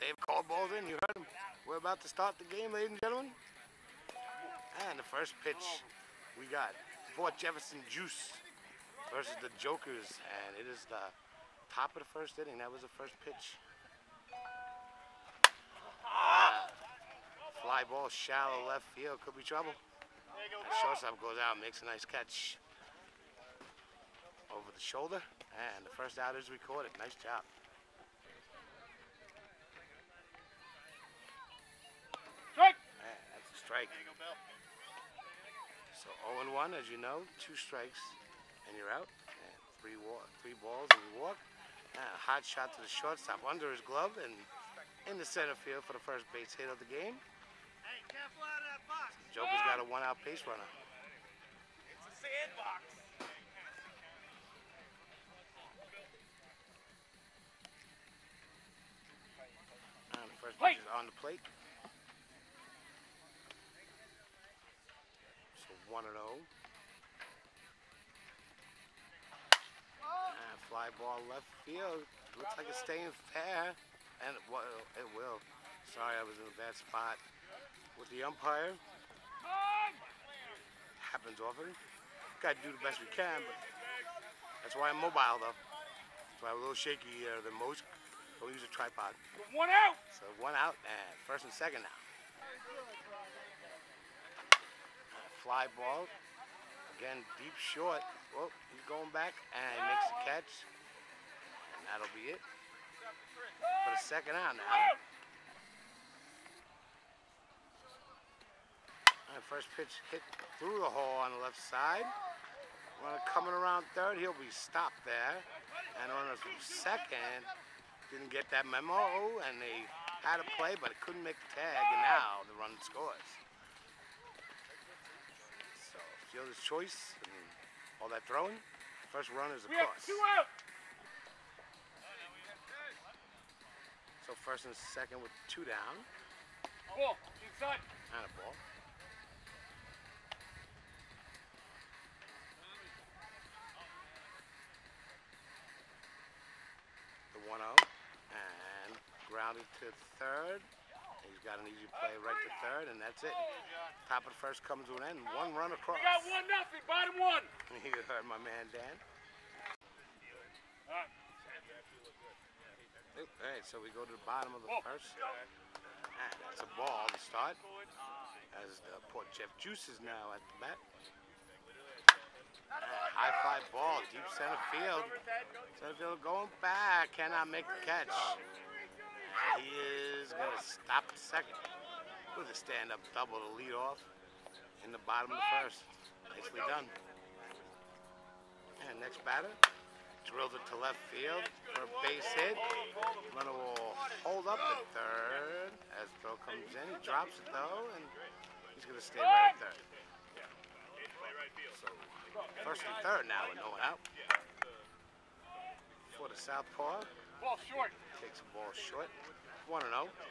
They've called balls in. You heard them. We're about to start the game, ladies and gentlemen. And the first pitch we got Port Jefferson Juice versus the Jokers. And it is the top of the first inning. That was the first pitch. Ah, fly ball, shallow left field. Could be trouble. And shortstop goes out, makes a nice catch over the shoulder. And the first out is recorded. Nice job. Strike. So 0 and 1, as you know, two strikes and you're out. And three walk, three balls and you walk. And a hot shot to the shortstop under his glove and in the center field for the first base hit of the game. Hey, careful out of that box. Joker's got a one out base runner. It's a sandbox. And the first is on the plate. So 1 and 0. And fly ball left field. Looks like it's staying fair. And it will. It will. Sorry, I was in a bad spot with the umpire. Happens often. Got to do the best we can, but that's why I'm mobile, though. That's why I'm a little shaky uh, than most. Don't use a tripod. One out! So one out and first and second now. Fly ball. Again, deep short. Well, he's going back and he makes the catch. And that'll be it. For the second out now. And first pitch hit through the hole on the left side. Runner coming around third, he'll be stopped there. And on from second didn't get that memo, and they had a play, but it couldn't make the tag, and now the run scores. So, fielder's choice, and all that throwing. First run is We have two out! So first and second with two down, Ball, inside. and a ball. The 1 0, and grounded to third. He's got an easy play right to third, and that's it. Top of the first comes to an end. One run across. We got one nothing, bottom one. You heard my man Dan. All right. All right, so we go to the bottom of the oh. first. Ah, that's a ball to start. As the Port Jeff Juice is now at the bat. Ah, high five ball, deep center field. Center field going back, cannot make the catch. He is going to stop at second with a stand up double to lead off in the bottom of the first. Nicely done. And next batter drills it to left field for a base hit. Runner will hold up at third as throw comes in. He drops it though, and he's going to stay right at third. So first and third now with no one out. For the southpaw, Ball short. Takes the ball short. One and oh. zero.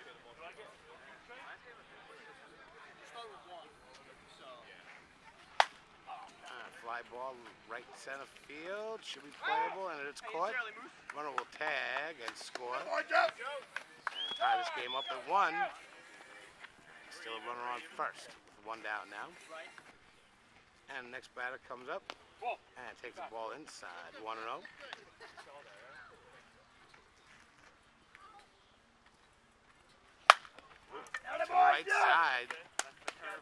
Uh, fly ball right center field should be playable, and it's caught. Runner will tag and score. And tie this game up at one. Still a runner on first. One down now. And the next batter comes up and takes the ball inside. One and oh. 0. To the right side.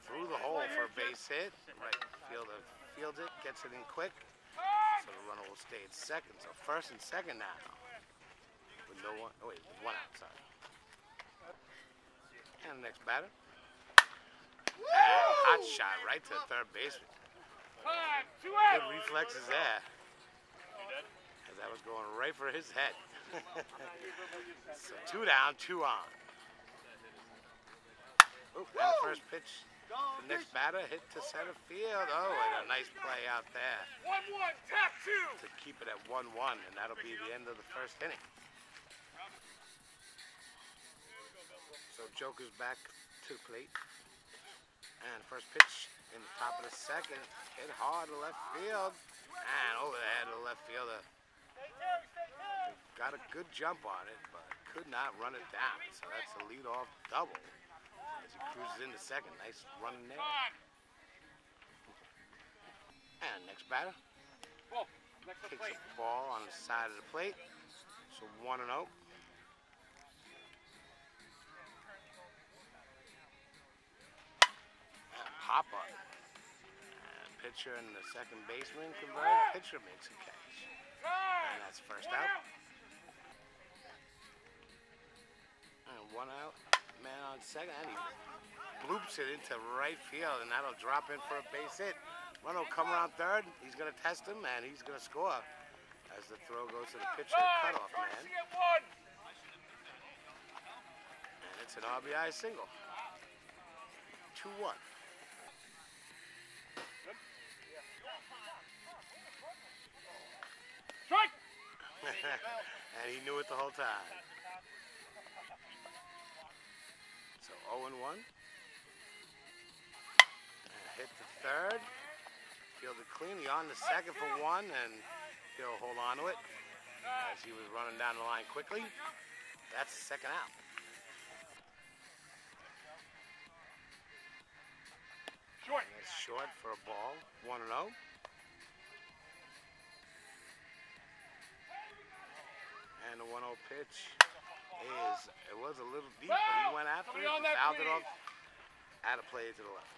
Through the hole for a base hit. Right fielder fields it, gets it in quick. So the runner will stay at second. So first and second now. With no one. Oh wait, one out. Sorry. And the next batter. And hot shot right to the third baseman. Good reflexes there. As that was going right for his head. so two down, two on. And the first pitch. The next batter hit to center field. Oh, and a nice play out there One one, tap two. to keep it at 1-1, and that'll be the end of the first inning. So Joker's back to the plate. And first pitch in the top of the second. Hit hard to left field. And over the head of the left fielder. Got a good jump on it, but could not run it down. So that's a lead-off double cruises into second. Nice run in there. And next batter Ball. Next the kicks plate. a ball on the side of the plate. So 1 and 0. And pop up. And pitcher and the second baseman convert. Pitcher makes a catch. And that's first out. And one out. Man on second. And he bloops it into right field. And that'll drop in for a base hit. One will come around third. He's going to test him. And he's going to score. As the throw goes to the pitcher cutoff man. Courtesy at one. And it's an RBI single. 2 1. Strike. and he knew it the whole time. So 0 and 1. And hit the third. Fielded clean. He on the second for one, and he'll hold on to it as he was running down the line quickly. That's the second out. Short. And it's short for a ball. 1 and 0. And the 1 0 pitch is, it was a little deep, but he went after it, Somebody on that, fouled it off, out of play to the left.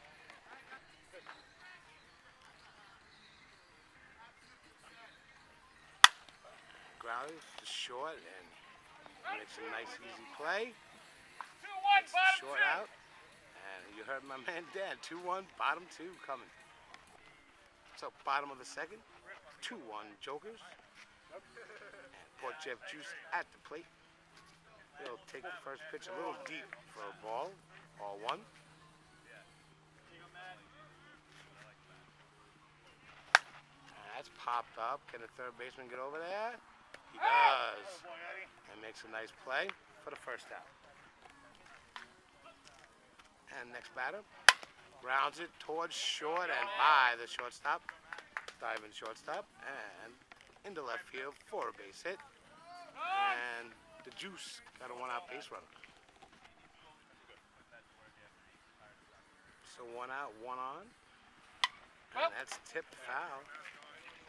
Grounded to short and makes a nice easy play. Two one. It's a Bottom short out. And you heard my man Dan, 2-1, bottom two coming. So bottom of the second, 2-1 Jokers. And Port Jeff Juice at the plate. He'll take the first pitch a little deep for a ball, all one. That's popped up. Can the third baseman get over there? He does. And makes a nice play for the first out. And next batter grounds it towards short and by the shortstop. Diving shortstop and into left field for a base hit. And the juice got a one out base runner. So one out, one on. And that's tipped foul.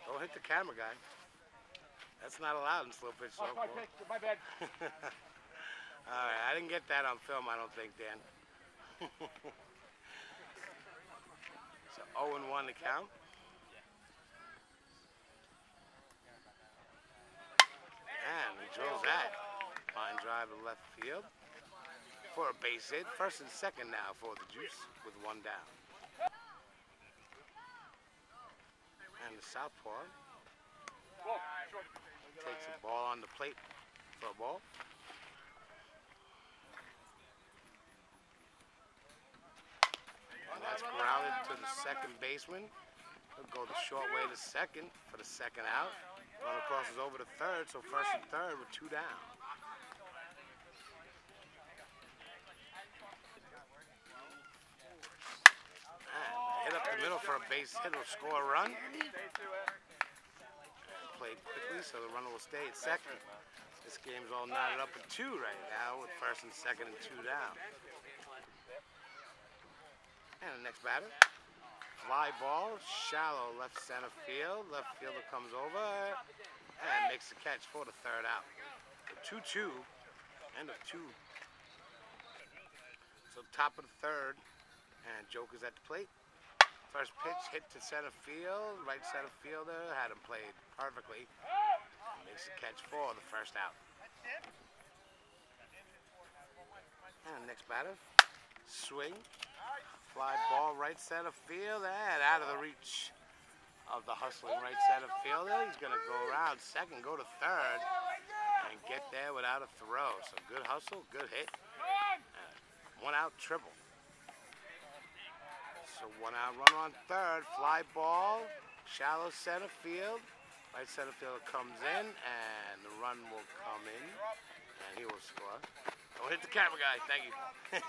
Don't hit the camera guy. That's not allowed in slow pitch softball. my bad. All right, I didn't get that on film, I don't think, Dan. so 0 and 1 to count. And he drills that. Fine drive to left field for a base hit. First and second now for the Juice with one down. And the southpaw takes a ball on the plate for a ball. And that's grounded to the second baseman. He'll go the short way to second for the second out. Runner crosses over to third, so first and third with two down. And hit up the middle for a base hit will score a run. Played quickly, so the runner will stay at second. This game's all knotted up at two right now with first and second and two down. And the next batter, fly ball, shallow left center field. Left fielder comes over and makes the catch for the third out. 2-2, end of two. So top of the third, and Joker's at the plate. First pitch hit to center field. Right center fielder had him played perfectly. Makes the catch for the first out. And next batter, swing, fly ball right center field, and out of the reach of the hustling right center fielder. He's gonna go around second, go to third, and get there without a throw. So good hustle, good hit. One out triple. So one out run on third, fly ball, shallow center field. Right center fielder comes in, and the run will come in, and he will score. Don't hit the camera guy, thank you.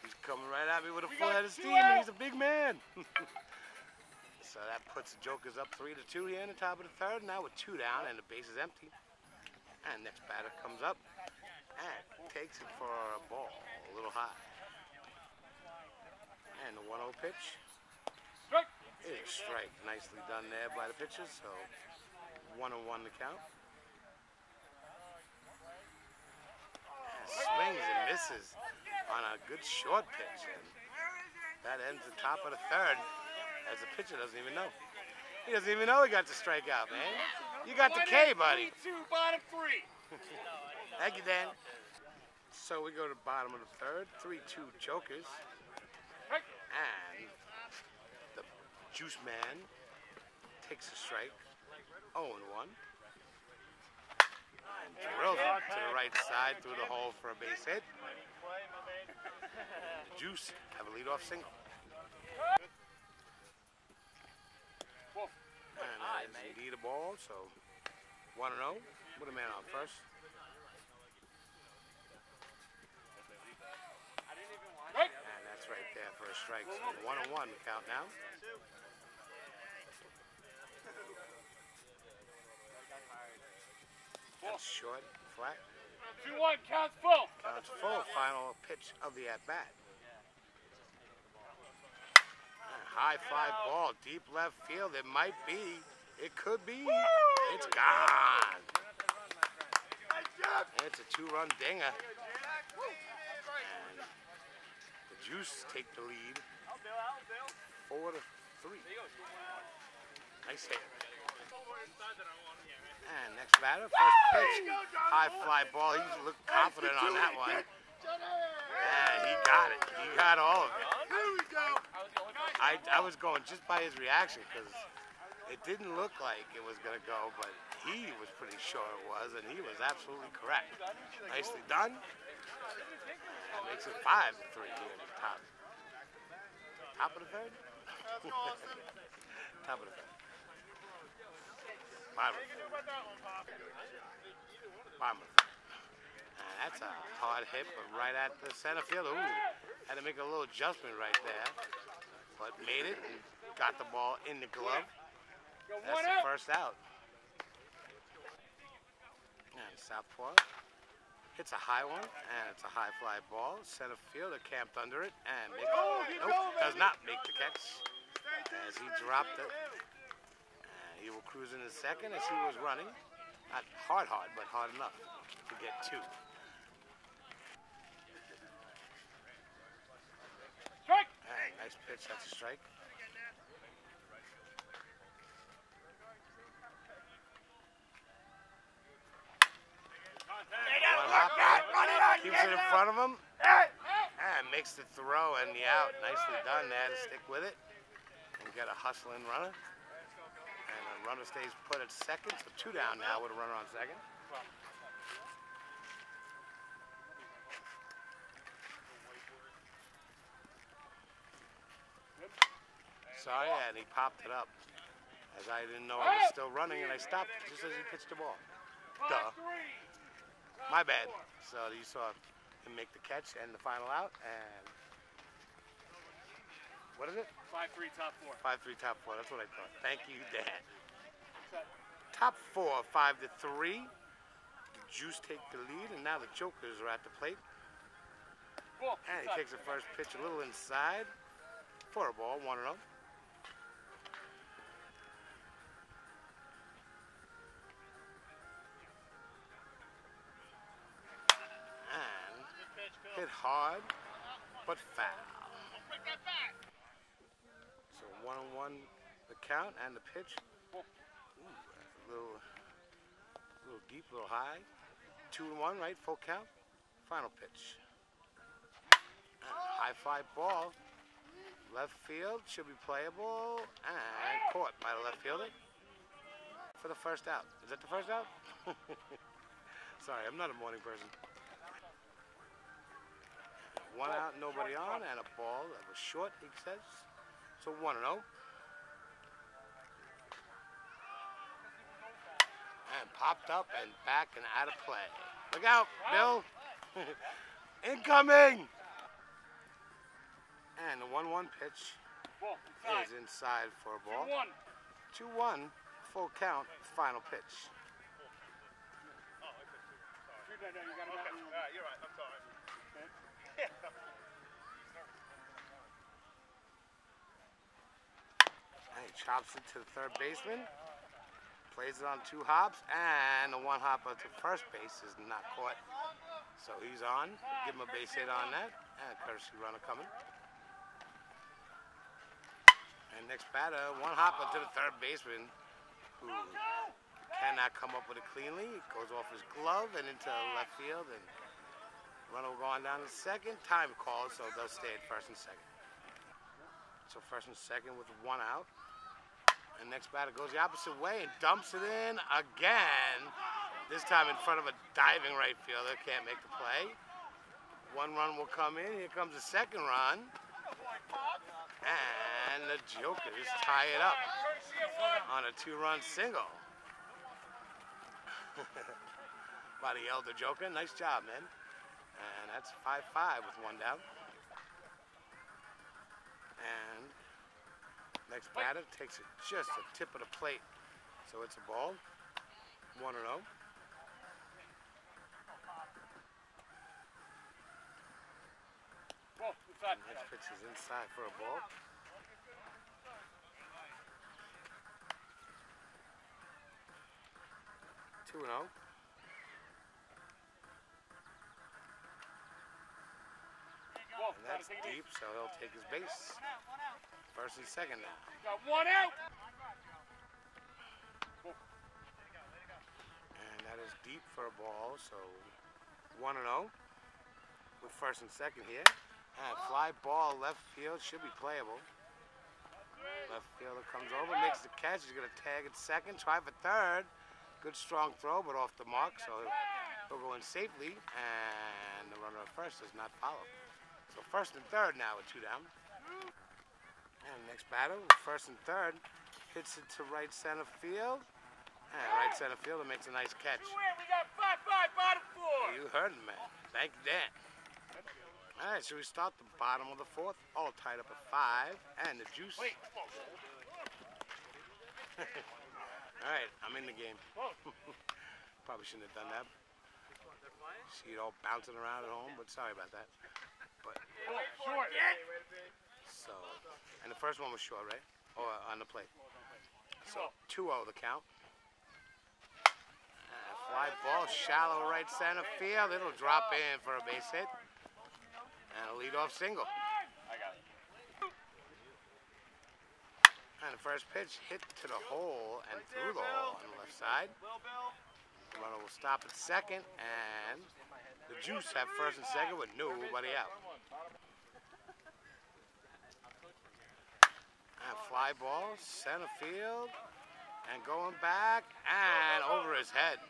he's coming right at me with a We full head of two steam, and he's a big man. so that puts the Jokers up three to two here in the top of the third, now with two down, and the base is empty. And next batter comes up and takes it for a ball a little high. And the 1 0 pitch Strike. is a strike. Nicely done there by the pitcher. So 1-1 the count. And swings and misses on a good short pitch. And that ends the top of the third as the pitcher doesn't even know. He doesn't even know he got the strikeout, man. You got the K, buddy. Two, bottom three. Thank you, Dan. So we go to bottom of the third. 3 2 Jokers. And the Juice Man takes a strike. 0 and 1. And drills it to the right side through the hole for a base hit. Juice have a leadoff single. And that is indeed a ball, so 1 and 0 with a man on first. Right there for a strike. So 1 and 1 count now. That's short, flat. Two, one, counts full. Counts full. Final pitch of the at bat. High fly ball, deep left field. It might be. It could be. It's gone. It's a two-run dinger. And the Juice take the lead. Four to three. Nice hit. And next batter, first pitch, high fly ball. He looked confident on that one. And he got it. He got all of it. There we go. I, I was going just by his reaction because it didn't look like it was going to go, but he was pretty sure it was, and he was absolutely correct. Nicely done. And makes it five to three here at the top. Top of the third? top of the third. Bottom of the third. Bottom of the third. That's a hard hit, but right at the center field. Ooh, had to make a little adjustment right there, but made it and got the ball in the glove. That's the first out. And Southpaw hits a high one, and it's a high fly ball. Center fielder camped under it and make, nope, does not make the catch as he dropped it. And he will cruise in his second as he was running. Not hard, hard, but hard enough to get two. Strike. Nice pitch, that's a strike. One hop, keeps it in front of him, ah, and makes the throw and the out. Nicely done there to stick with it and get a hustling runner. And the runner stays put at second, so two down now with a runner on second. Sorry, and he popped it up. As I didn't know I was still running, and I stopped just as he pitched the ball. Duh. My bad. So you saw him make the catch and the final out. And what is it? 5-3 top four. 5-3 top four. That's what I thought. Thank you, Dan. Top four, 5 to three. The Juice take the lead, and now the Jokers are at the plate. And he takes the first pitch a little inside for a ball, one and 0. Hit hard, but foul. So one on one the count and the pitch. Ooh, a little, little deep, little high. Two and one, right? Full count. Final pitch. And high fly ball. Left field should be playable and caught by the left fielder for the first out. Is that the first out? Sorry, I'm not a morning person. One out, nobody on, and a ball that was short, he says. So 1 0. And popped up and back and out of play. Look out, Bill. Incoming! And the 1 1 pitch Inside. is inside for a ball. one. 2 1, full count, final pitch. Oh, no, no, you got Okay. to All right, you're right. I'm sorry. And he chops it to the third baseman. Plays it on two hops, and the one hop hopper to first base is not caught. So he's on. Give him a base hit on that. And a courtesy runner coming. And next batter, one hopper to the third baseman, who cannot come up with it cleanly. It goes off his glove and into left field, and runner will go on down to second. Time call, so they'll stay at first and second. So first and second with one out. And next batter goes the opposite way and dumps it in again. This time in front of a diving right fielder. Can't make the play. One run will come in. Here comes the second run. And the Jokers tie it up on a two-run single. By the elder Joker. Nice job, man. And that's 5-5 with one down. And next batter takes it just a tip of the plate. So it's a ball. 1 and 0. Ball, inside. Next pitch is inside for a ball. Two and oh. zero. And that's take it easy. deep, so he'll take his base. First and second now. Got one out. And that is deep for a ball, so 1 and 0 with first and second here. And fly ball left field should be playable. Left fielder comes over, makes the catch. He's going to tag at second, try for third. Good strong throw, but off the mark, so he'll go in safely. And the runner at first does not follow. So first and third now with two down. And next batter, first and third, hits it to right center field. And right center fielder makes a nice catch. We got five, five, bottom four. You heard him, man. Thank you, Dan. All right, so we start the bottom of the fourth, all tied up at five, and the juice. Wait. All right, I'm in the game. Probably shouldn't have done that. See it all bouncing around at home, but sorry about that. But short. so, and the first one was short, right? Or on the plate. So 2-0 the count. Uh, fly ball, shallow right center field. It'll drop in for a base hit. And a leadoff single. I got it. And the first pitch hit to the hole and through the hole on the left side. Will Bill. The runner will stop at second, and the Juice have first and second with nobody out. And fly ball, center field, and going back, and over his head.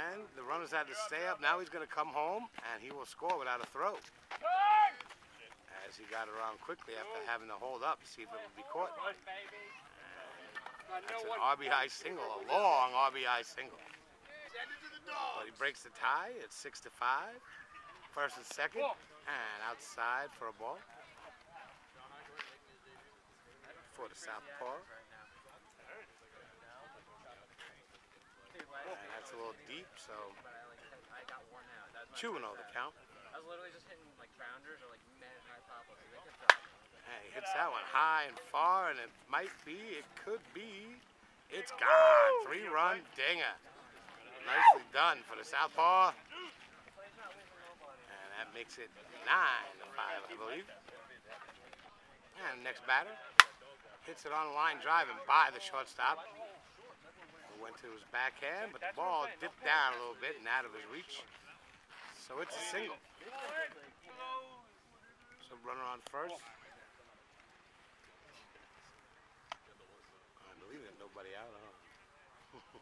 And the runners had to stay up. Now he's going to come home, and he will score without a throw. As he got around quickly after having to hold up to see if it would be caught. I That's an. RBI single, a long RBI single. But he breaks the tie. It's six to five. First and second, and outside for a ball. For the southpaw. And that's a little deep, so I got one out. That's two and oh the count. I was literally just hitting like grounders or like mad high pop ups. They kept dropping. I was like, And he hits that one high and far, and it might be, it could be, it's gone. Three run dinger. Nicely done for the southpaw. And that makes it nine to five, I believe. And next batter hits it on the line drive and by the shortstop. It went to his backhand, but the ball dipped down a little bit and out of his reach. So it's a single. So runner on first. I believe there's nobody out. Huh?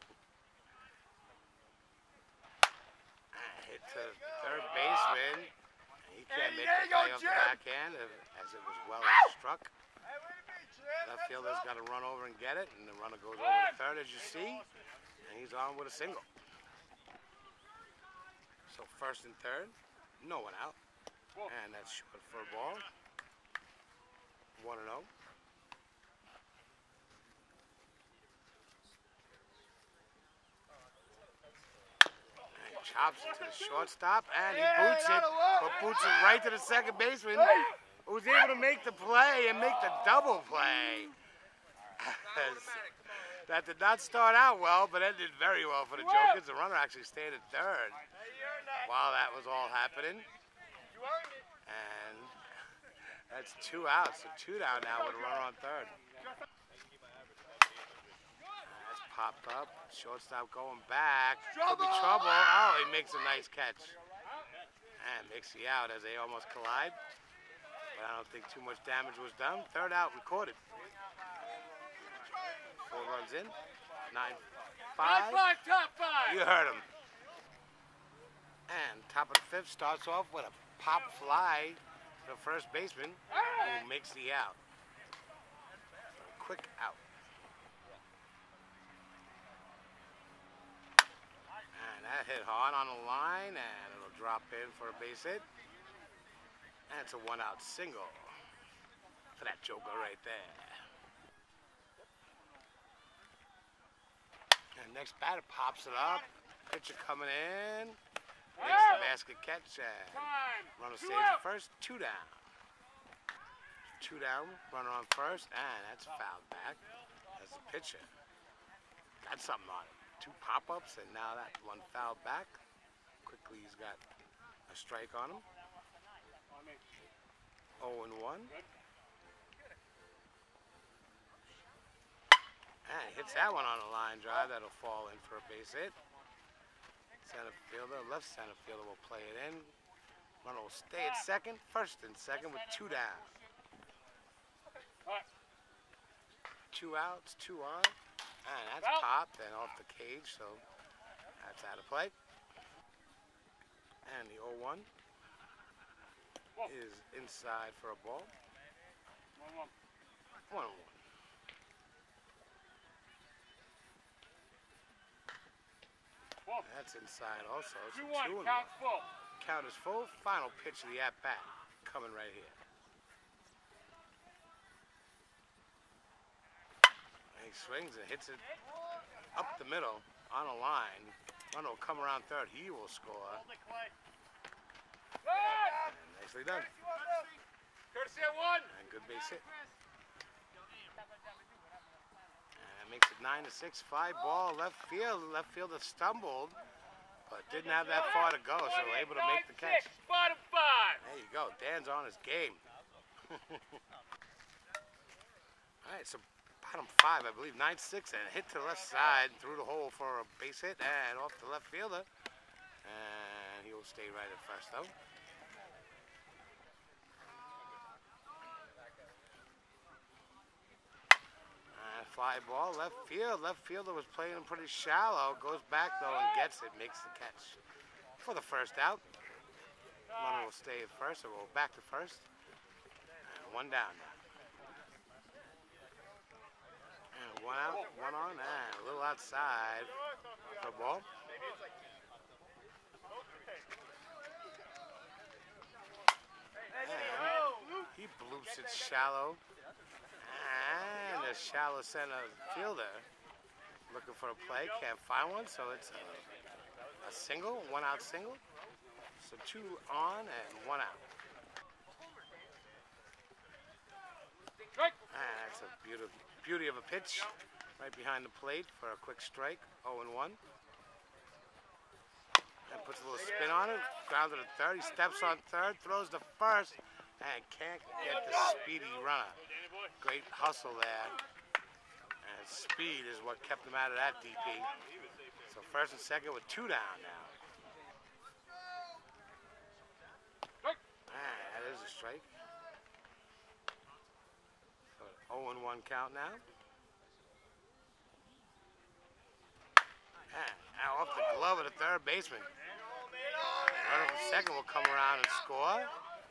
Ah, hit to third baseman. He can't make the play off the backhand as it was well struck. Hey, what do you mean, Chip? Left fielder's got to run over and get it, and the runner goes over to third, as you see, and he's on with a single. So first and third, no one out, and that's short for a ball. One and oh. zero. Chops it to the shortstop, and he boots it, but boots it right to the second baseman, who's able to make the play and make the double play. that did not start out well, but ended very well for the Jokers. The runner actually stayed at third while that was all happening. And that's two outs, so two down now with a runner on third. That's popped up. Shortstop going back. Could be trouble. Oh, he makes a nice catch. And makes the out as they almost collide. But I don't think too much damage was done. Third out recorded. Four runs in. Nine, five. five, top five. You heard him. And top of the fifth starts off with a pop fly to the first baseman who makes the out. Quick out. And that hit hard on the line and it'll drop in for a base hit. And it's a one out single for that joker right there. And next batter pops it up. Pitcher coming in. Makes the basket catch and runner stays at first. Two down. Two down. Runner on first. And that's fouled back. That's the pitcher. Got something on him. Two pop-ups and now that one fouled back. Quickly he's got a strike on him. 0 and 1. Ah, and hits that one on a line drive. That'll fall in for a base hit. Center fielder, left center fielder will play it in. Runner will stay at second, first and second with two down. Two outs, two on. Ah, and that's popped and off the cage, so that's out of play. And the 0-1 is inside for a ball. One, one. One and one. Whoa. That's inside also. It's Two, two one. Count one. full. Count is full. Final pitch of the at bat coming right here. He swings and hits it up the middle on a line. Runner will come around third. He will score. Good. Nicely done. Courtesy of one. And good base hit. And that makes it nine to six. five ball left field. Left fielder stumbled, but didn't have that far to go, so able to make the catch. Bottom five. There you go. Dan's on his game. All right, so bottom five, I believe, nine six, and hit to the left side through the hole for a base hit and off the left fielder, and he will stay right at first though. And fly ball left field. Left fielder was playing pretty shallow. Goes back though and gets it. Makes the catch for the first out. Runner will stay at first, or will back to first. And one down now. And one out, one on, and a little outside for ball. And he bloops it shallow. And a shallow center fielder looking for a play, can't find one, so it's a, a single, one out single. So two on and one out. And that's a beauty, beauty of a pitch right behind the plate for a quick strike, 0 and 1. And puts a little spin on it, grounded to third. He steps on third, throws to first, and can't get the speedy runner. Great hustle there. And speed is what kept him out of that DP. So first and second with two down now. Ah, that is a strike. So 0 and 1 count now. Ah, now off the glove of the third baseman. Second will come around and score.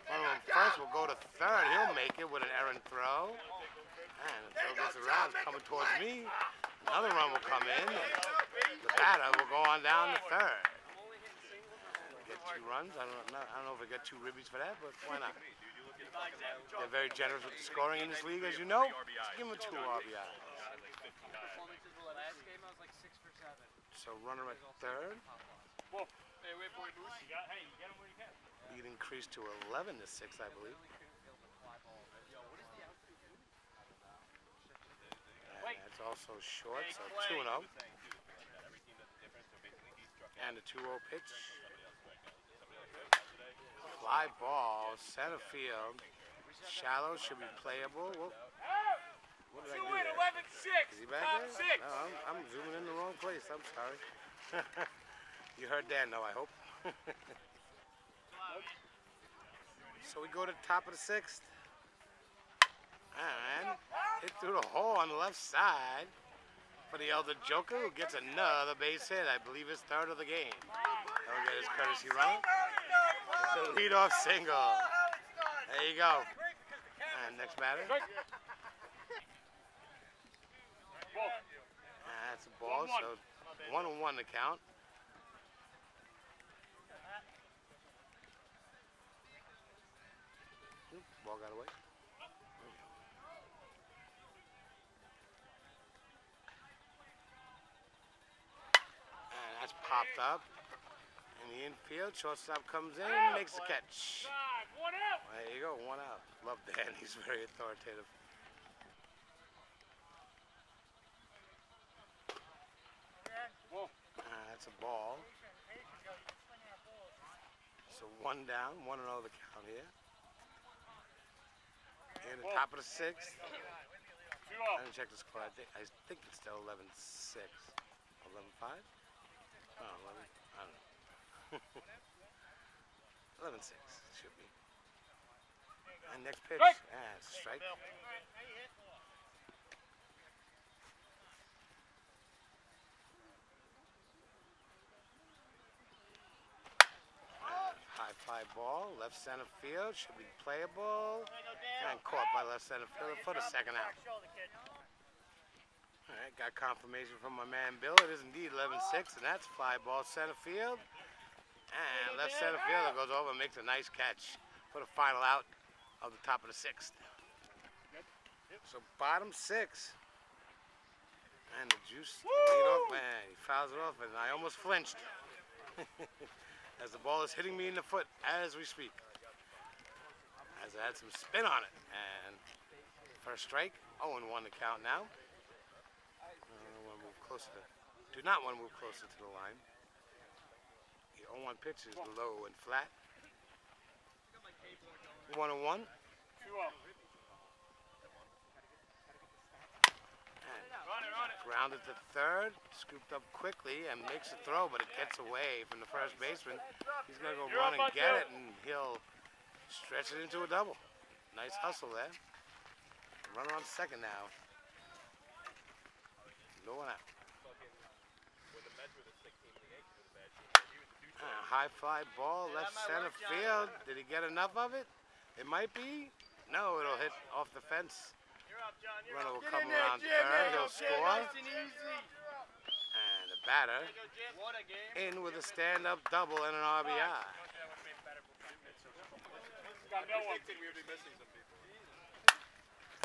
Runner from first will go to third. He'll make it with an errant throw. And the throw gets around, coming towards me. Another run will come in. The batter will go on down to third. Get two runs. I don't know. I don't know if we got two ribbies for that, but why not? They're very generous with the scoring in this league, as you know. Let's give them two I seven. So runner at third. Away from Moose. Hey, get him you Lead increased to 11 to 6, I believe. And that's also short, so 2 0. And a 2 0 pitch. Fly ball, center field. Shallow should be playable. Whoop. What did I Two do in, 11 6. Is he back Top there? six. No, I'm, I'm zooming in the wrong place. I'm sorry. you heard Dan, though, I hope. so we go to the top of the sixth. And hit through the hole on the left side for the elder Joker, who gets another base hit. I believe his third of the game. That will get his courtesy run. It's a leadoff single. There you go. And next batter. That's a ball, so one on one to count. Oop, Ball got away. And that's popped up. In the infield, shortstop comes in, and makes the catch. Five. One out. There you go, one out. Love Dan, he's very authoritative. Uh, that's a ball. So one down, one and oh the count here. In the top of the sixth. I out. didn't check the score. I think I think it's still 11-6. 11-5? Oh, 11. I don't know. 11-6 should be. And next pitch. Ah, strike. High fly ball, left center field, should be playable. And caught by left center fielder for the second out. All right, got confirmation from my man Bill. It is indeed 11-6, and that's fly ball center field. And left center fielder goes over and makes a nice catch for the final out of the top of the sixth. So bottom six. And the juice lead off man. He fouls it off, and I almost flinched. as the ball is hitting me in the foot as we speak. As I had some spin on it. And first strike, 0 and 1 to count now. Uh, want to move closer. Do not want to move closer to the line. The 0 1 pitch is low and flat. 1 and 1. Two out. Run it, run it. Grounded to third, scooped up quickly and makes a throw, but it gets away from the first baseman. He's gonna go You're run and get it, and he'll stretch it into a double. Nice hustle there. Runner on second now. No one out. Ah, high fly ball, left center field. Did he get enough of it? It might be. No, it'll hit off the fence. Runner will come around third. He'll score. And the batter in with a stand-up double and an RBI. Got no one.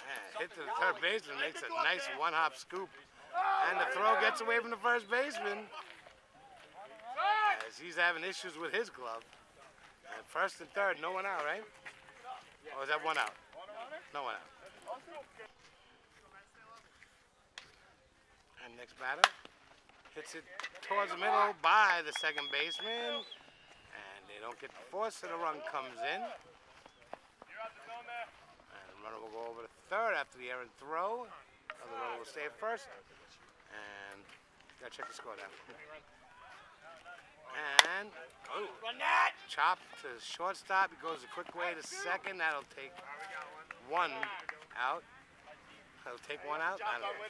And hit to the third baseman makes a nice one-hop scoop. And the throw gets away from the first baseman as he's having issues with his glove. And first and third, no one out, right? Or is that one out? No one out. And next batter hits it towards the middle by the second baseman. And they don't get the force, so the run comes in. And the runner will go over to third after the errant throw. Other runner will stay at first. And gotta check the score down. And oh, chop to shortstop. He goes a quick way to second. That'll take one out. That'll take one out. I don't know.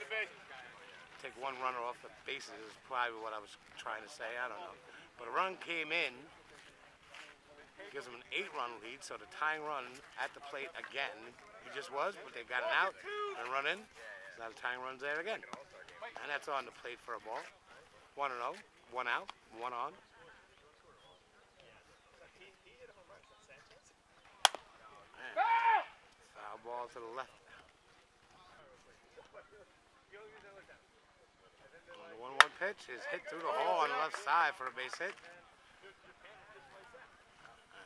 Take one runner off the bases is probably what I was trying to say. I don't know. But a run came in. Gives them an eight-run lead, so the tying run at the plate again. He just was, but they got an out and run in. So now the tying run's there again. And that's on the plate for a ball. One and oh, one out, one on. And foul ball to the left. The one-one pitch is hit through the hole on the left side for a base hit.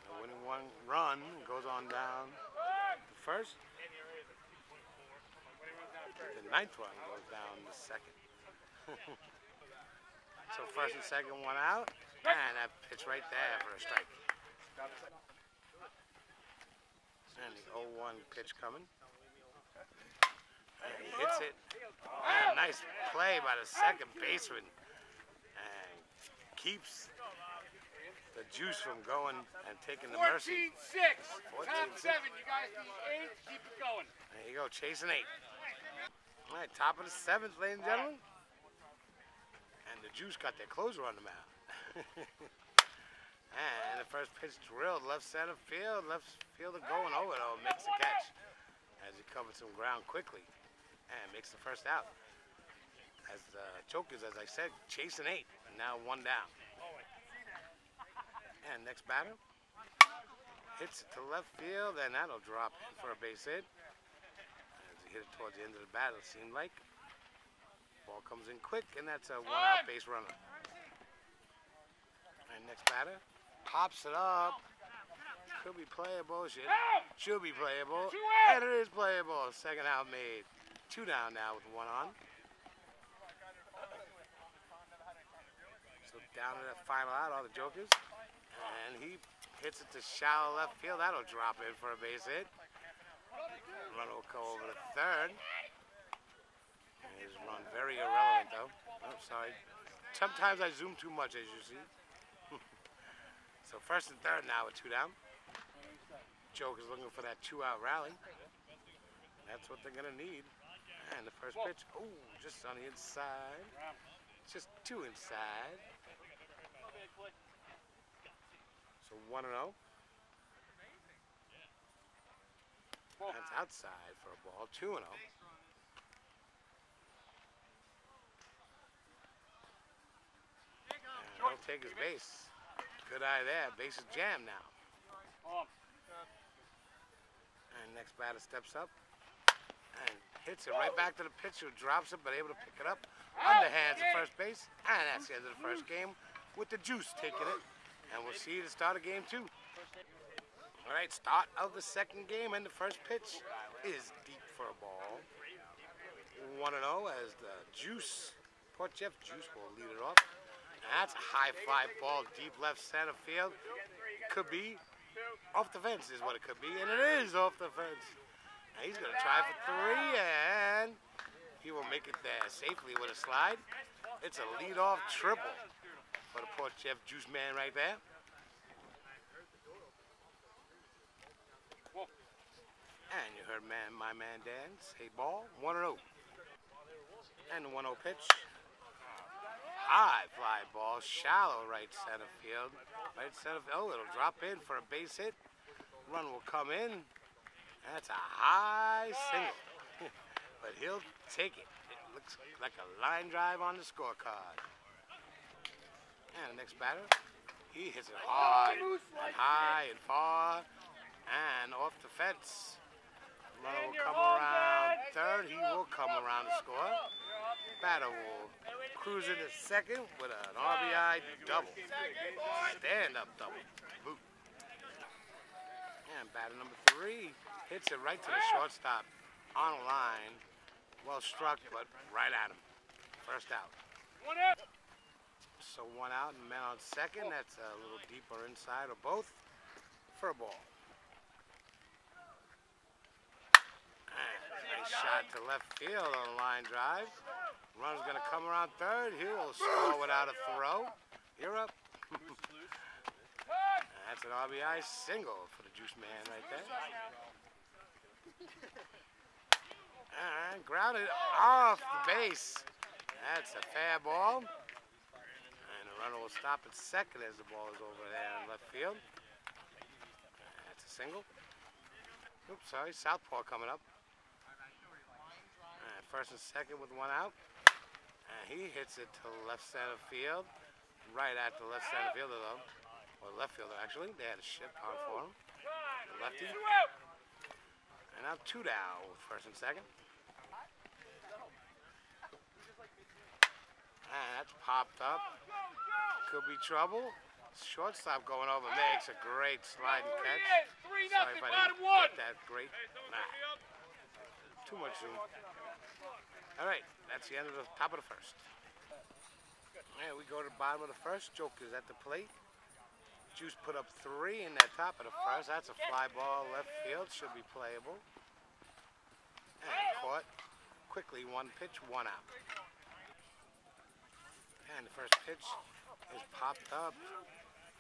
The winning one run goes on down the first. The ninth run goes down the second. so first and second one out, and that pitch right there for a strike. And the 0-1 pitch coming. And he hits it. And a nice play by the second baseman. And keeps the juice from going and taking the mercy. 14 6. Top 7. You guys need 8. Keep it going. There you go, chasing eight. All right, top of the seventh, ladies and gentlemen. And the Juice got their closer on the mound. and the first pitch drilled left center field. Left fielder going over though, makes the catch as he covered some ground quickly and makes the first out. As the Jokers, as I said, chasing eight, now one down. And next batter hits it to left field, and that'll drop for a base hit. As he hit it towards the end of the battle, it seemed like. Ball comes in quick, and that's a one-out base runner. And next batter pops it up. Could be playable. Should, should be playable. And it is playable. Second out made. Two down now with one on. So down to the final out, all the jokers. And he hits it to shallow left field. That'll drop in for a base hit. Runner will go over to third. And His run very irrelevant though. Oh, sorry. Sometimes I zoom too much, as you see. So first and third now with two down. Jokers looking for that two-out rally. That's what they're gonna need. And the first pitch, oh, just on the inside. Just two inside. So one and zero. That's outside for a ball. Two and oh. he'll take his base. Good eye there. Base is jammed now. And next batter steps up and hits it right back to the pitcher, who drops it, but able to pick it up. Underhands at first base. And that's the end of the first game with the juice taking it. And we'll see the start of game two. All right, start of the second game, and the first pitch is deep for a ball. 1 0 as the Juice, Port Jeff Juice will lead it off. That's a high fly ball deep left center field. Could be off the fence, is what it could be, and it is off the fence. And he's going to try for three, and he will make it there safely with a slide. It's a leadoff triple for the Port Jeff Juice man right there. And you heard man, my man Dan say ball, 1 0. And the 1 0 pitch. High fly ball, shallow right center field. Right center field. Oh, it'll drop in for a base hit. Run will come in. That's a high single. but he'll take it. It looks like a line drive on the scorecard. And the next batter, he hits it hard and high and far and off the fence. Runner will come around third. He will come around to score. Batter will cruise into second with an RBI double. Stand up double. Boot. And batter number three hits it right to the shortstop on a line. Well struck, but right at him. First out. So one out and man on second. That's a little deeper inside of both for a ball. Nice shot to left field on a line drive. Runner's gonna come around third. He will score without a throw. You're up. That's an RBI single for the juice man right there. And grounded off the base. That's a fair ball. And the runner will stop at second as the ball is over there in left field. That's a single. Oops, sorry. Southpaw coming up. First and second with one out. And he hits it to left center field. Right at the left center fielder, though. Or left fielder, actually. They had a ship on for him. The lefty. And now two down first and second. And that's popped up. Could be trouble. Shortstop going over makes a great sliding catch. three Sorry nothing, if I bottom didn't one. get that great. Nah. Too much zoom. All right, that's the end of the top of the first. And we go to the bottom of the first. Joker's at the plate. Juice put up three in that top of the first. That's a fly ball left field. Should be playable. And caught quickly. One pitch, one out. And the first pitch is popped up.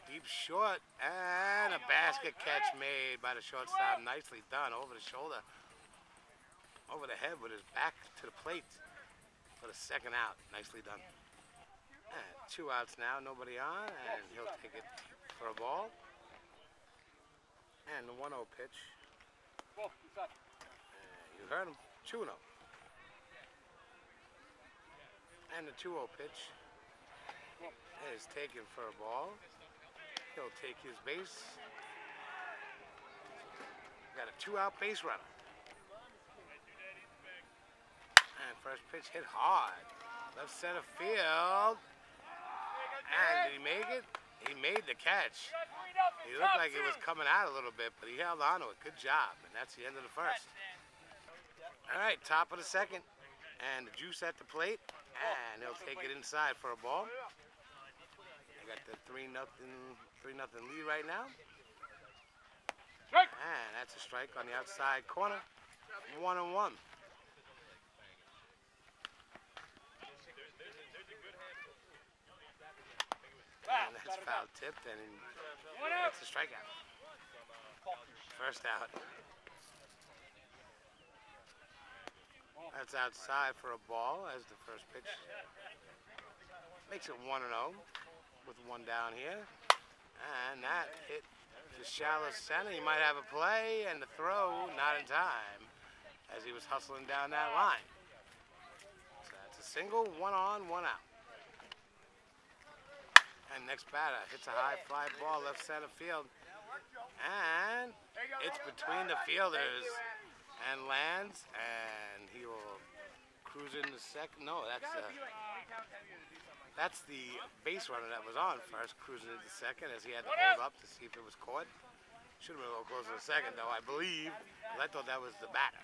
Deep short. And a basket catch made by the shortstop. Nicely done over the shoulder. Over the head with his back to the plate for the second out. Nicely done. And two outs now, nobody on, and he'll take it for a ball. And the 1 0 pitch. Uh, you heard him. 2 0. And the 2 0 pitch is taken for a ball. He'll take his base. Got a two out base runner. And first pitch hit hard. Left center field. And did he make it? He made the catch. Got three nothing, He looked like it was coming out a little bit, but he held on to it. Good job. And that's the end of the first. All right, top of the second. And the juice at the plate. And he'll take it inside for a ball. They got the three nothing three nothing lead right now. Strike. And that's a strike on the outside corner. One and one. And that's foul tipped and that's a strikeout. First out. That's outside for a ball as the first pitch. Makes it 1 0 with one down here. And that hit to shallow center. He might have a play and the throw not in time as he was hustling down that line. So that's a single, one on, one out. And next batter hits a high fly ball left center field. And it's between the fielders and lands, and he will cruise into second. No, that's uh, that's the base runner that was on first, cruising into second as he had to hold up to see if it was caught. Should have been a little closer to second, though, I believe. I thought that was the batter.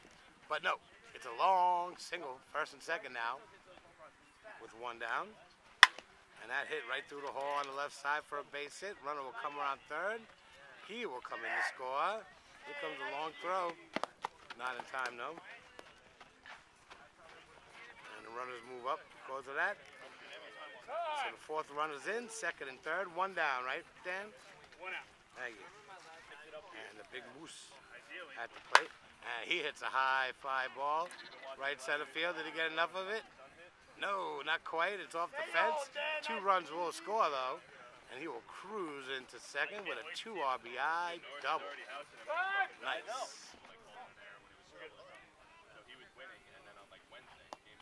But no, it's a long single, first and second now, with one down. And that hit right through the hole on the left side for a base hit. Runner will come around third. He will come in to score. Here comes a long throw. Not in time, though. And the runners move up because of that. So the fourth runner's in, second and third, one down, right, Dan? One out. Thank you. And the big moose at the plate. And he hits a high fly ball, right center field. Did he get enough of it? No, not quite. It's off the fence. Two runs will score though, and he will cruise into second with a two RBI double. Nice.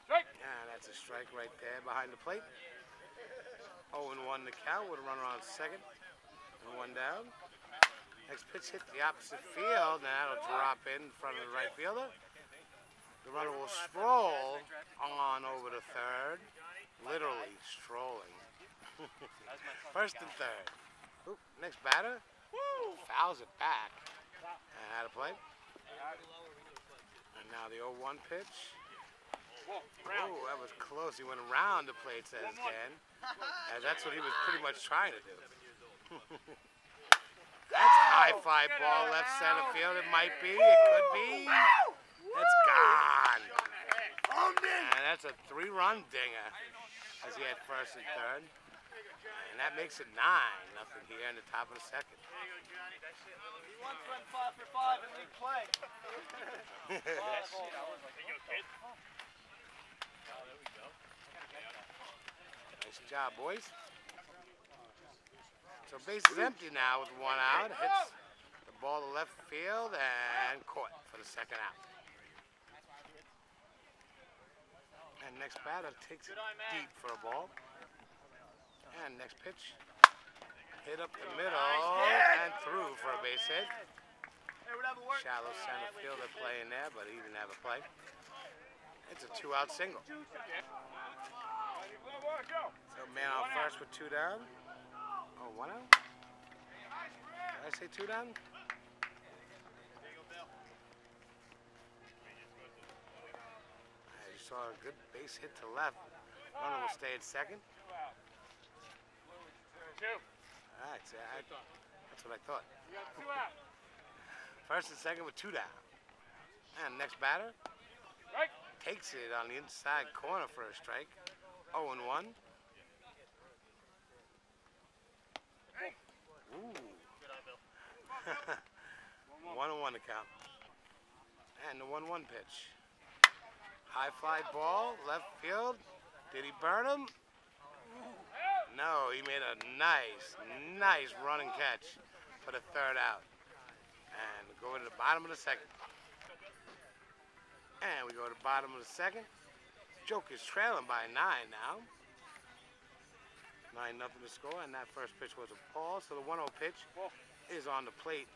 Strike. Yeah, that's a strike right there behind the plate. 0 and 1 the count with a runner on second and one down. Next pitch hit the opposite field, and that'll drop in front of the right fielder. The runner will stroll on over to third, literally strolling. First and third. Oop, next batter. Woo! Fouls it back. And out of play. And now the 0-1 pitch. Oh, that was close. He went around the plate, says Dan. And that's what he was pretty much trying to do. that's high five ball left center field. It might be. It could be. It's gone. Oh, and ah, that's a three-run dinger as he had first and third. And that makes it nine nothing here in the top of the second. He once went five for five in league play. Nice job, boys. So base is empty now with one out. Hits the ball to left field and caught for the second out. And next batter takes it deep for a ball. And next pitch hit up the middle and through for a base hit. Hey, whatever works. Shallow center fielder playing there, but he didn't have a play. It's a two-out single. So man on first with two down. 0 Oh, one out? Did I say two down? I saw a good base hit to left. Runner will stay at second. Two. All right, see, I, that's what I thought. You got two out. First and second with two down. And next batter Strike. takes it on the inside corner for a strike. 0 and 1. Ooh. one and one to count. And the 1 1 pitch. High fly ball, left field. Did he burn him? No, he made a nice, nice running catch for the third out. And go to the bottom of the second. And we go to the bottom of the second. Joker's trailing by nine now. Nine nothing to score, and that first pitch was a ball. So the 1-0 pitch is on the plate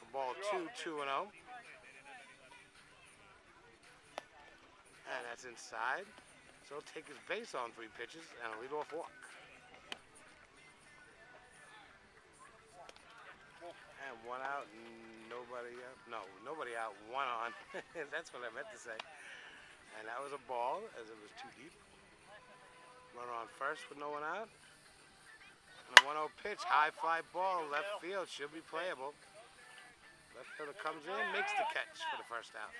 for ball two, two oh. And. That's inside. So he'll take his base on three pitches and a leadoff walk. And one out, nobody out. No, nobody out, one on. That's what I meant to say. And that was a ball, as it was too deep. Runner on first with no one out. And a 1 0 pitch, high fly ball, left field, should be playable. Left fielder comes in, makes the catch for the first out.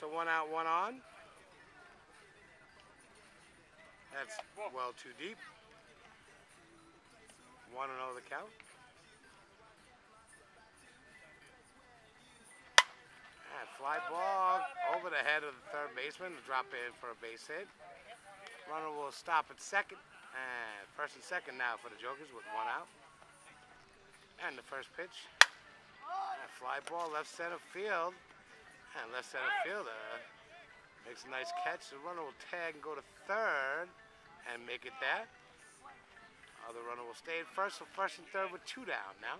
So one out, one on. That's well too deep. 1 0 the count. And fly ball over the head of the third baseman to drop in for a base hit. Runner will stop at second. And first and second now for the Jokers with one out. And the first pitch. And fly ball left center field. And left center fielder makes a nice catch. The runner will tag and go to third and make it that. Other runner will stay at first, so first and third with two down now.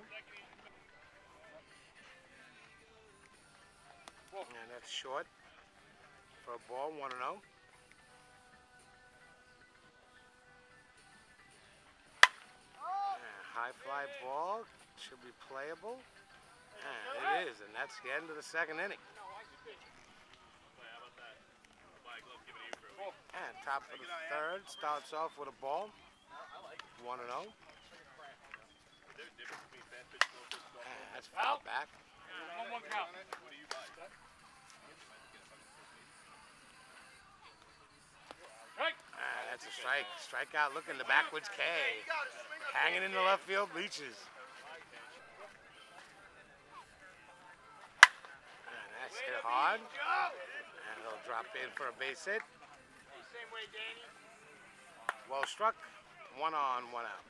And that's short for a ball, 1 0. High fly ball should be playable. And it is, and that's the end of the second inning. And top of the third starts off with a ball, 1 0. And that's foul back. One one count. Strike. Ah, that's a strike. Strikeout looking the backwards K. Hanging in the left field bleachers. And that's hit hard. And he'll drop in for a base hit. Way, Danny. Well struck. One on, one out.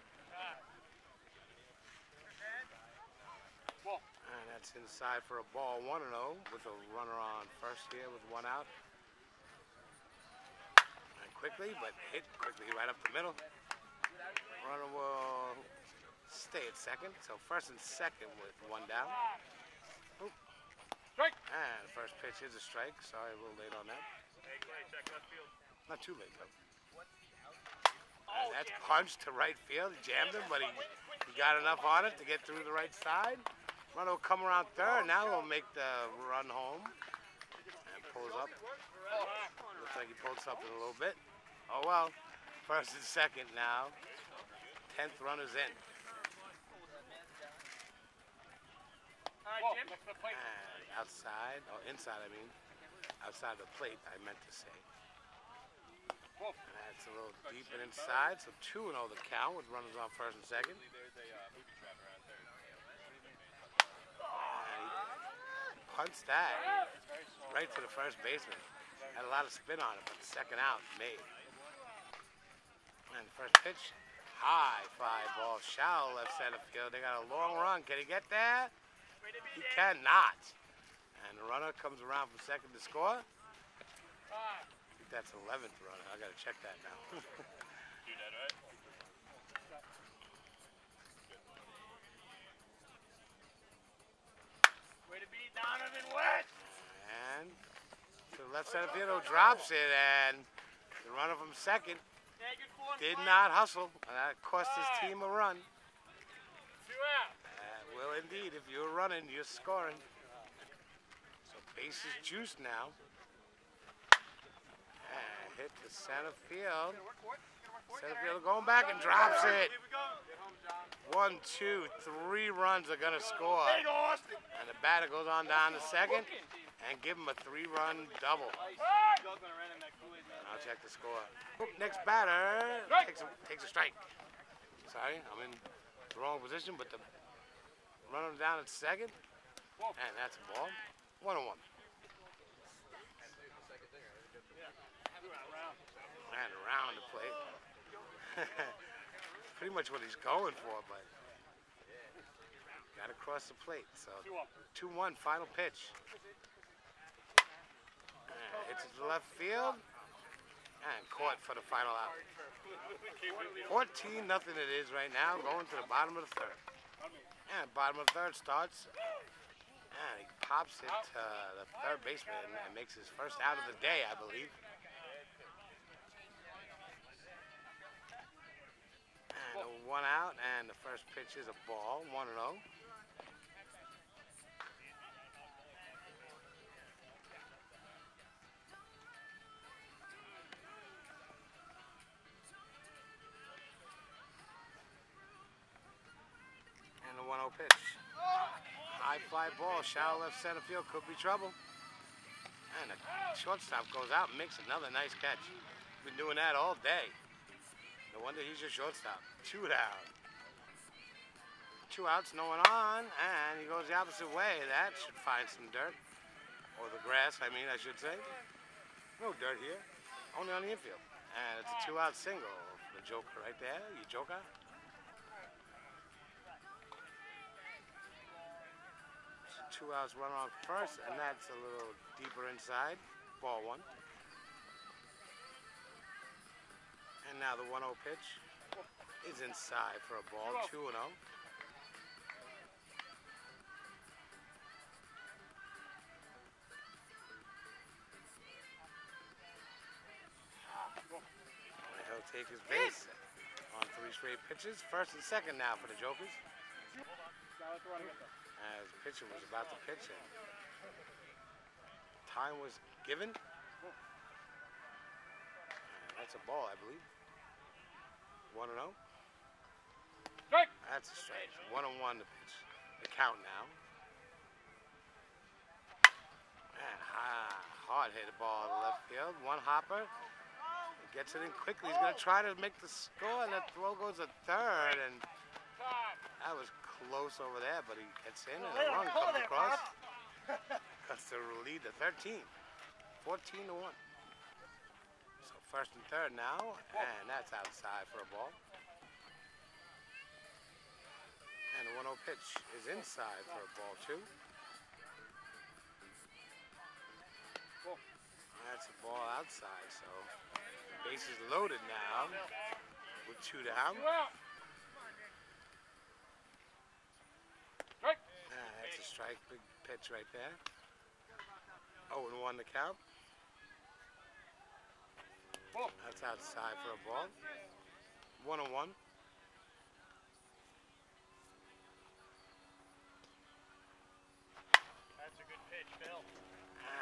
And that's inside for a ball 1 0 with a runner on first here with one out. And quickly, but hit quickly right up the middle. Runner will stay at second. So first and second with one down. Oop. Strike. And first pitch is a strike. Sorry, a little late on that. Hey, Clay, check left field. Not too late though. And that's punched to right field. He jammed him, but he, he got enough on it to get through the right side. Runner will come around third. Now he'll make the run home. And pulls up. Looks like he pulled something a little bit. Oh well. First and second now. Tenth runner's in. Ball. Next to the plate. And outside, or inside, I mean. Outside the plate, I meant to say. And that's a little deep and inside. So 2 0 the count with runners on first and second. And he punts that right to the first baseman. Had a lot of spin on it, but the second out made. And first pitch, high fly ball, shallow left center field. They got a long run. Can he get there? He cannot. And the runner comes around from second to score. Think that's 11th runner. I gotta check that now. Way to be Donovan West. And to the left center field, drops it, and the runner from second Yeah, good four and Did not hustle. and That cost his team a run. Uh, well, indeed, if you're running, you're scoring. So base is juiced now. Hit the center field. Center field going back and drops it. One, two, three runs are gonna score. There you go, Austin. And the batter goes on down to second and give him a three-run double. I'll check the score. Next batter takes a, takes a strike. Sorry, I'm in the wrong position, but the runner down at second, and that's a ball. One on one. Around the plate. Pretty much what he's going for, but got to cross the plate. So 2-1 final pitch. Hits it to left field and caught for the final out. 14 nothing it is right now, going to the bottom of the third. And bottom of the third starts, and he pops it to the third baseman and makes his first out of the day, I believe. One out, and the first pitch is a ball, 1 0. And the 1 0 pitch. High fly ball, shallow left center field, could be trouble. And the shortstop goes out and makes another nice catch. Been doing that all day. No wonder he's your shortstop. Two down. Two outs, no one on, and he goes the opposite way. That should find some dirt. Or the grass, I mean, I should say. No dirt here. Only on the infield. And it's a two out single. The Joker right there. You Joker. Two outs, runner on first, and that's a little deeper inside. Ball one. And now the 1 0 pitch is inside for a ball, 2 0. He'll take his base on three straight pitches. First and second now for the Jokers. As the pitcher was about to pitch and time was given. And that's a ball, I believe. One and zero. Strike. That's a strike. One on one to pitch. The count now. And high, hard hit ball to left field. One hopper. He gets it in quickly. He's going to try to make the score, and that throw goes to third. And that was close over there, but he gets in, and a run comes across. That's to lead to 13. 14 to 1. First and third now, and that's outside for a ball. And the 1 0 pitch is inside for a ball, too. That's a ball outside, so base is loaded now with two down. Strike. Ah, that's a strike, big pitch right there. 0 and 1 to count. That's outside for a ball. 1 and 1. That's a good pitch, Bill.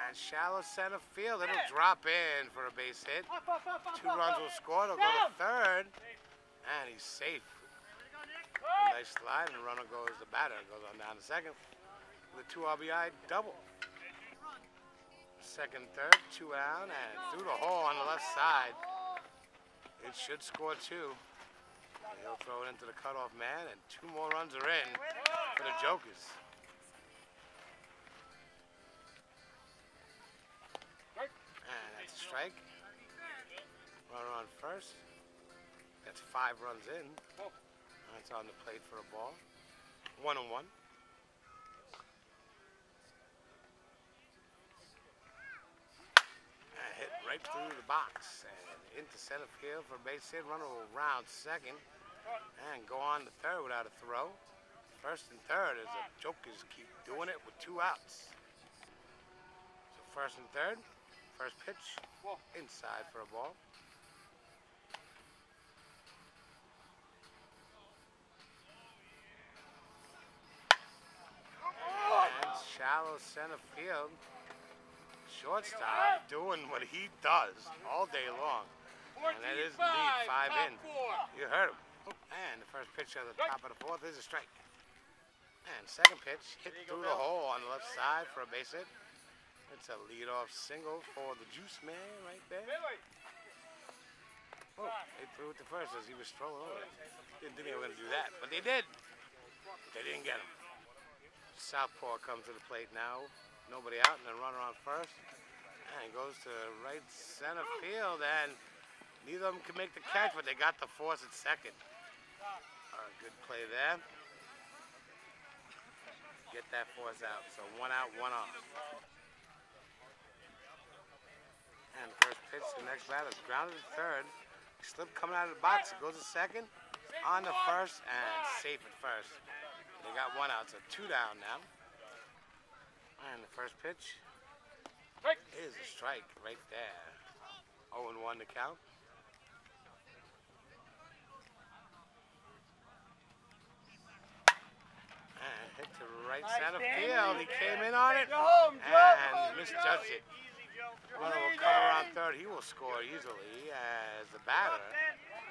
And shallow center field. It'll drop in for a base hit. Up, up, up, up, Two runs will score. They'll go to third. And he's safe. A nice slide, and the runner goes, the batter goes on down to second. The two RBI double. Second, third, two out, and through the hole on the left side. It should score two. And he'll throw it into the cutoff man, and two more runs are in for the Jokers. And that's a strike. Runner on first. That's five runs in. That's on the plate for a ball. One and one. right through the box and into center field for a base hit. Runner will round second and go on to third without a throw. First and third as the Jokers keep doing it with two outs. So first and third, first pitch, inside for a ball. And shallow center field. Shortstop doing what he does all day long. And that is indeed five in. You heard him. And the first pitch of the top of the fourth is a strike. And second pitch hit through the hole on the left side for a base hit. It's a leadoff single for the Juice Man right there. Oh, they threw it to first as he was strolling over. Didn't think they were going to do that, but they did. They didn't get him. Southpaw comes to the plate now. Nobody out, and then runner on first. And it goes to right center field, and neither of them can make the catch, but they got the force at second. Good play there. Get that force out. So one out, one off. And first pitch, the next batter is grounded to third. Slip coming out of the box. It goes to second, on the first, and safe at first. They got one out, so two down now. And the first pitch Strike. is a strike right there. 0 and 1 to count. And hit to right center field. He came in on it home, and misjudged it. Runner will come around third. He will score easily as the batter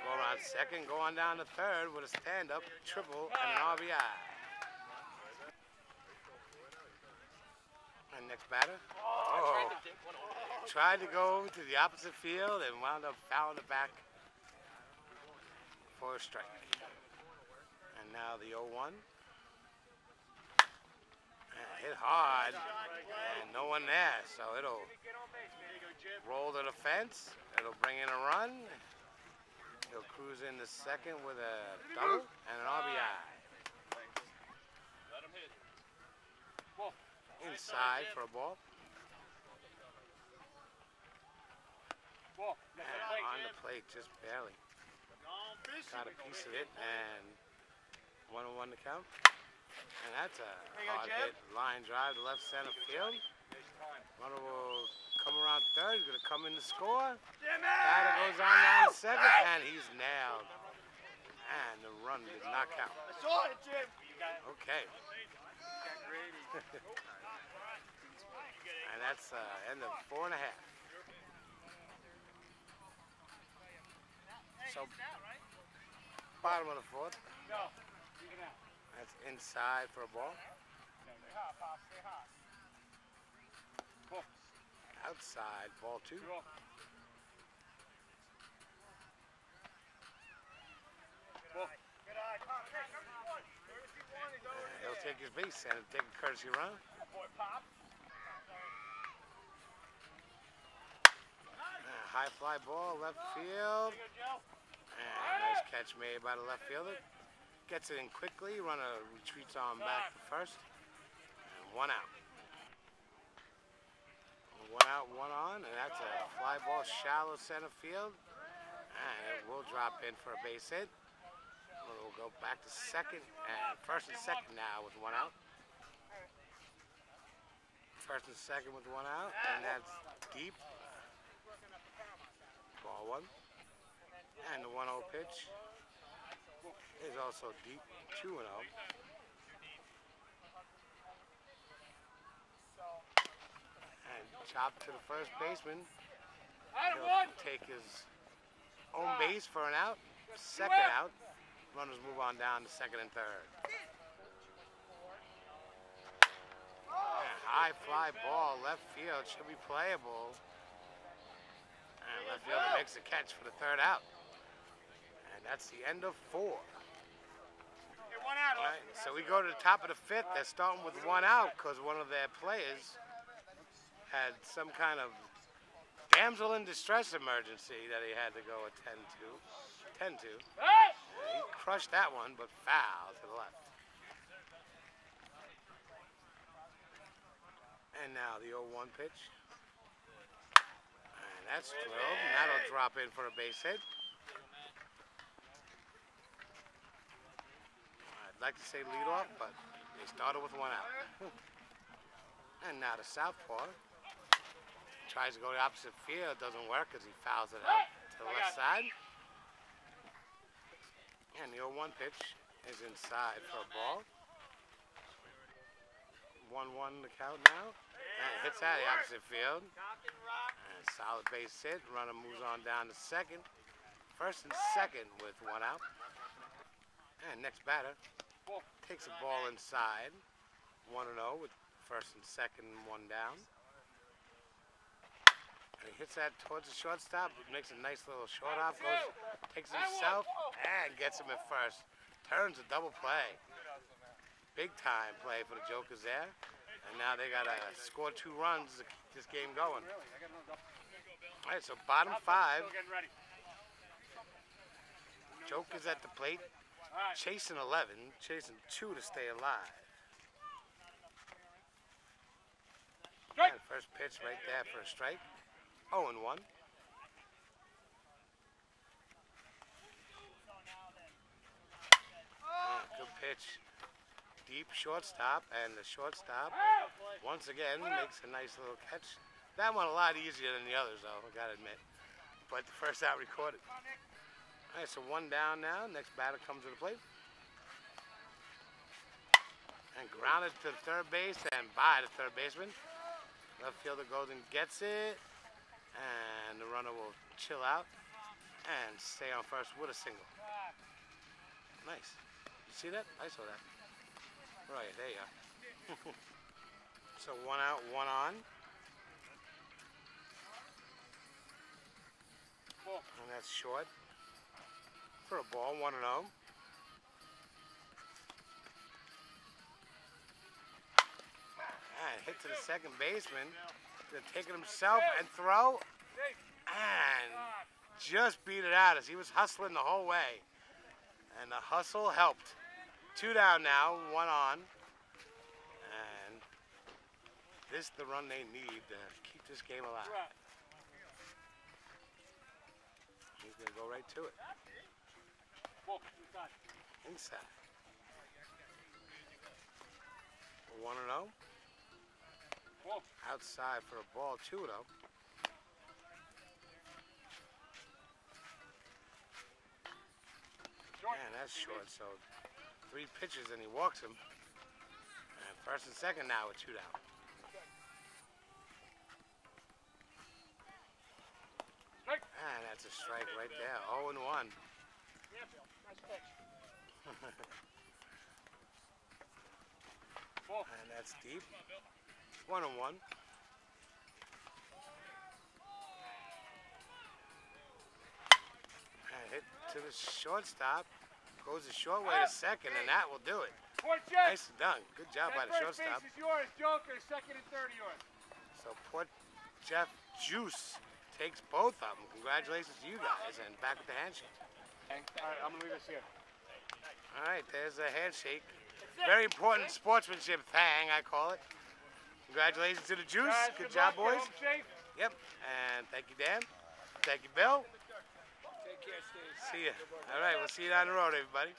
go around second, go on down to third with a stand up, triple, and an RBI. And next batter. Oh, tried to go to the opposite field and wound up fouling it back for a strike. And now the 0 1. Hit hard, and no one there, so it'll roll to the fence. It'll bring in a run. He'll cruise in the second with a double and an RBI. Let him hit. Ball. Inside for a. And on the plate, just barely. Got a piece of it, and one on one to count. And that's a hard hit. Line drive to left center field. Runner will come around third. He's going to come in to score. Batter goes on down second, and he's nailed. And the run did not count. I saw it, Jim. Okay. that's uh, end of four and a half. So, bottom of the fourth. No. That's inside for a ball. Stay hot, Pop. Stay hot. Ball. Outside, ball two. Two And he'll take his base and take a courtesy run. Boy, Pop. Uh, high fly ball, left field. And nice catch made by the left fielder. Gets it in quickly. Runner retreats on back to first. And one out. One out, one on, and that's a fly ball shallow center field. And it will drop in for a base hit. We'll go back to second and first and second now with one out. First and second with one out, and that's deep. Ball one. And the 1 0 pitch is also deep, 2 0. And chop to the first baseman. He'll take his own base for an out. Second out. Runners move on down to second and third. And high fly ball, left field should be playable. And left fielder makes the catch for the third out. And that's the end of four. Get one out. All right, so we go to the top of the fifth. They're starting with one out because one of their players had some kind of damsel in distress emergency that he had to go attend to. Attend to. And he crushed that one, but foul to the left. And now the 0-1 pitch. That's drilled, and that'll drop in for a base hit. I'd like to say lead off, but they started with one out. and now the southpaw tries to go the opposite field, doesn't work because he fouls it out to the left side. And the 0-1 pitch is inside for a ball. 1-1 the count now. And hits out of the opposite field. Solid base hit. Runner moves on down to second. First and second with one out. And next batter takes a ball inside. 1 0 with first and second, one down. And he hits that towards the shortstop. Makes a nice little short hop. Goes, takes himself and gets him at first. Turns a double play. Big time play for the Jokers there. And now they got to score two runs to keep this game going. All right, so bottom five. Ready. Jokers at the plate. Chasing 11, chasing two to stay alive. Strike. First pitch right there for a strike. 0 and 1. Ah, good pitch. Deep shortstop, and the shortstop once again makes a nice little catch. That one a lot easier than the others, though, I gotta admit. But the first out recorded. All right, so one down now. Next batter comes to the plate. And grounded to third base and by the third baseman. Left fielder and gets it. And the runner will chill out and stay on first with a single. Nice. You see that? I saw that. Right, there you are. so one out, one on. And that's short. For a ball, one and oh. And hit to the second baseman. Gonna take it himself and throw. And just beat it out as he was hustling the whole way. And the hustle helped. Two down now, one on. And this the run they need to keep this game alive. Gonna go right to it. Inside. One and zero. Outside for a ball, two though. Man, that's short. So three pitches and he walks him. And first and second now with two down. That's a strike right there. 0 and 1. nice pitch And that's deep. One and one. And hit to the shortstop. Goes a short way to ah, second, and that will do it. Nice done. Good job by the shortstop. yours, Joker. Second and third yours. So Port Jeff Juice takes both of them. Congratulations to you guys, and back with the handshake. All right, I'm gonna leave this here. All right, there's a handshake. Very important sportsmanship thing, I call it. Congratulations to the Juice. Guys, Good job, boys. Yep. And thank you, Dan. Thank you, Bill. Take care, Steve. See ya. All right, we'll see you down the road, everybody.